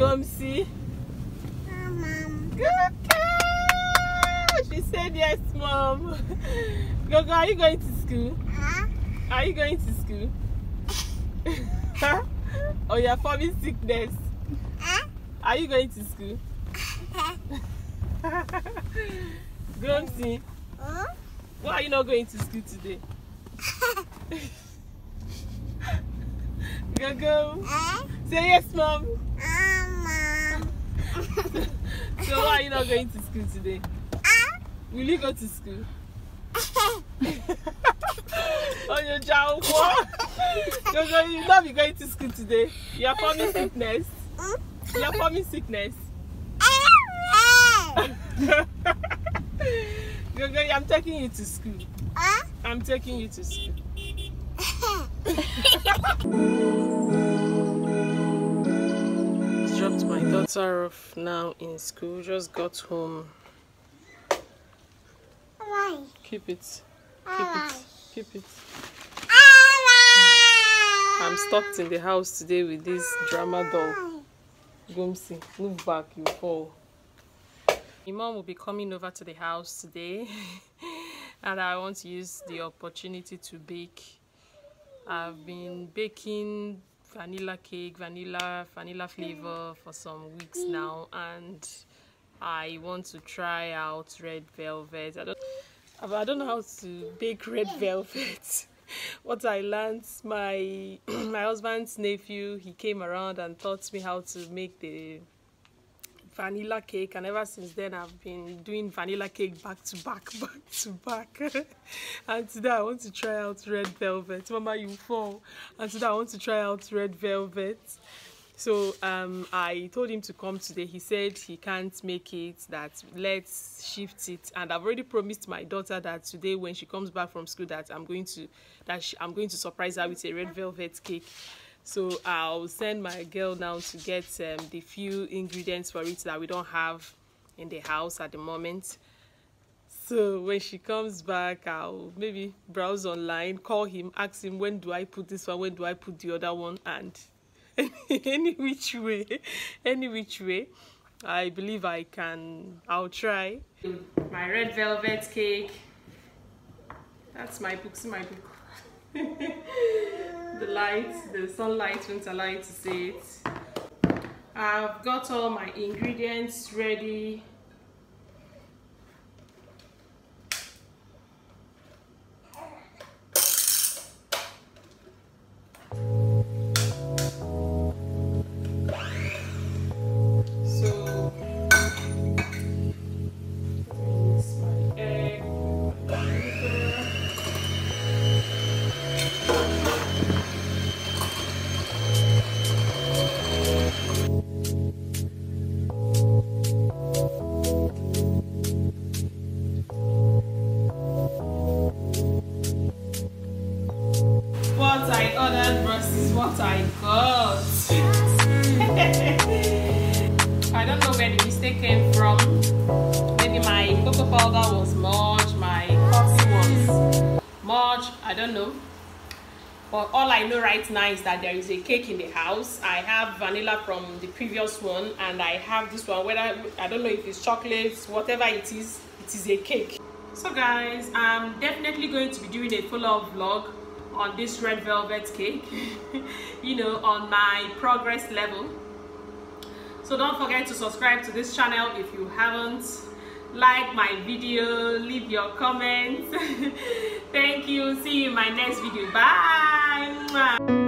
Gomsi? Good girl. She said yes, Mom. Gogo, are you going to school? Huh? Are you going to school? huh? Or oh, you're forming sickness? Huh? Are you going to school? Gomsi? Huh? Why are you not going to school today? Gogo? Huh? Say yes, Mom. So why are you not going to school today? Will you go to school? On your job, what? Gogo, you will not be going to school today. You are forming sickness. You are forming sickness. Gogo, I'm taking you to school. I'm taking you to school. Dropped my off now in school. Just got home. Keep it. Keep it. Keep it. I'm stuck in the house today with this drama doll. Gumsi, move back, you fall. My mom will be coming over to the house today, and I want to use the opportunity to bake. I've been baking vanilla cake, vanilla vanilla flavor mm. for some weeks now, and I want to try out red velvet. I don't, I don't know how to bake red velvet. what I learned, my my husband's nephew, he came around and taught me how to make the vanilla cake and ever since then I've been doing vanilla cake back to back, back to back. and today I want to try out red velvet. Mama, you fall. And today I want to try out red velvet. So um, I told him to come today. He said he can't make it, that let's shift it. And I've already promised my daughter that today when she comes back from school that I'm going to that she, I'm going to surprise her with a red velvet cake. So I'll send my girl now to get um, the few ingredients for it that we don't have in the house at the moment. So when she comes back, I'll maybe browse online, call him, ask him when do I put this one, when do I put the other one, and any which way, any which way, I believe I can. I'll try. My red velvet cake. That's my book. See my book. the light, the sunlight you to see it. I've got all my ingredients ready. I got. I don't know where the mistake came from. Maybe my cocoa powder was much, my coffee was much, I don't know. But all I know right now is that there is a cake in the house. I have vanilla from the previous one, and I have this one. Whether I don't know if it's chocolate, whatever it is, it is a cake. So guys, I'm definitely going to be doing a follow-up vlog on this red velvet cake. you know, on my progress level. So don't forget to subscribe to this channel if you haven't. Like my video, leave your comments. Thank you. See you in my next video. Bye.